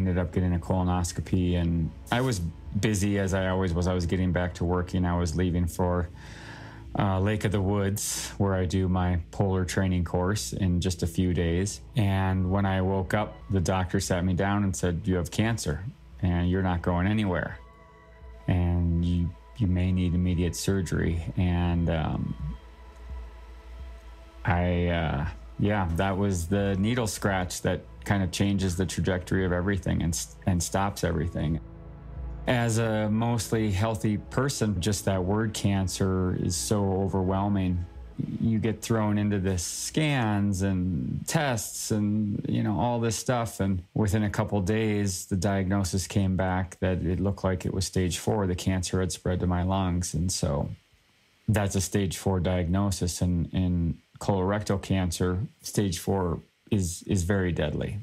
ended up getting a colonoscopy, and I was busy as I always was. I was getting back to working. I was leaving for uh, Lake of the Woods, where I do my polar training course in just a few days. And when I woke up, the doctor sat me down and said, You have cancer and you're not going anywhere. And you, you may need immediate surgery. And um, I, uh, yeah, that was the needle scratch that kind of changes the trajectory of everything and, and stops everything. As a mostly healthy person, just that word cancer is so overwhelming. You get thrown into this scans and tests and you know all this stuff and within a couple days the diagnosis came back that it looked like it was stage 4 the cancer had spread to my lungs and so that's a stage 4 diagnosis and in colorectal cancer stage 4 is is very deadly